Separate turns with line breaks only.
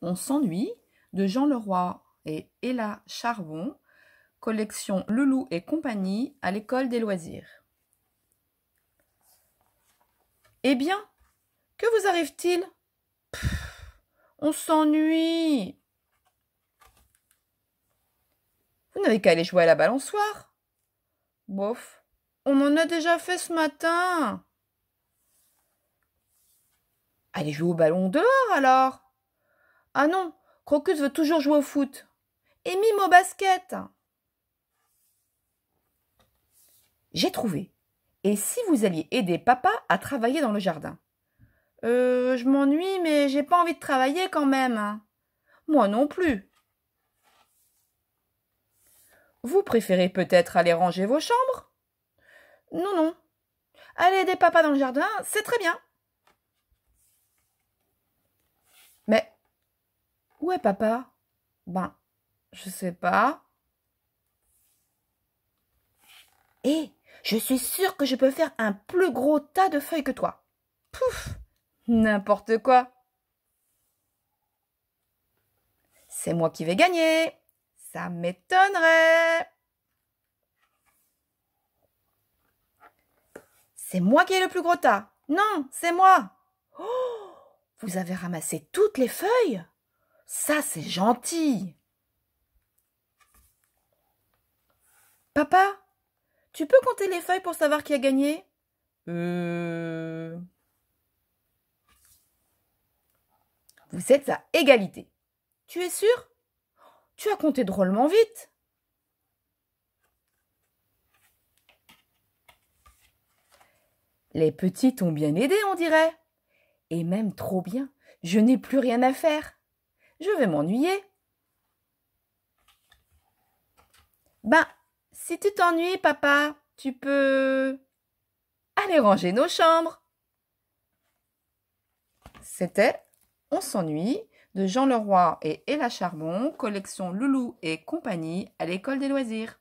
On s'ennuie de Jean Leroy et Ella Charbon, collection Loulou et compagnie à l'école des loisirs. Eh bien, que vous arrive-t-il? On s'ennuie. Vous n'avez qu'à aller jouer à la balançoire. Bof, on en a déjà fait ce matin. Allez jouer au ballon dehors alors. Ah non, Crocus veut toujours jouer au foot. Et mime au basket. J'ai trouvé. Et si vous alliez aider papa à travailler dans le jardin? Euh, je m'ennuie, mais j'ai pas envie de travailler quand même. Moi non plus. Vous préférez peut-être aller ranger vos chambres? Non, non. Allez aider papa dans le jardin, c'est très bien. Mais où est papa Ben, je sais pas. Hé, je suis sûre que je peux faire un plus gros tas de feuilles que toi. Pouf N'importe quoi. C'est moi qui vais gagner. Ça m'étonnerait. C'est moi qui ai le plus gros tas. Non, c'est moi. Oh, vous avez ramassé toutes les feuilles Ça, c'est gentil. Papa, tu peux compter les feuilles pour savoir qui a gagné? Euh. Vous êtes à égalité. Tu es sûr? Tu as compté drôlement vite. Les petites ont bien aidé, on dirait. Et même trop bien. Je n'ai plus rien à faire. Je vais m'ennuyer. Ben, si tu t'ennuies, papa, tu peux aller ranger nos chambres. C'était On s'ennuie de Jean Leroy et Ella Charbon, collection Loulou et compagnie à l'école des loisirs.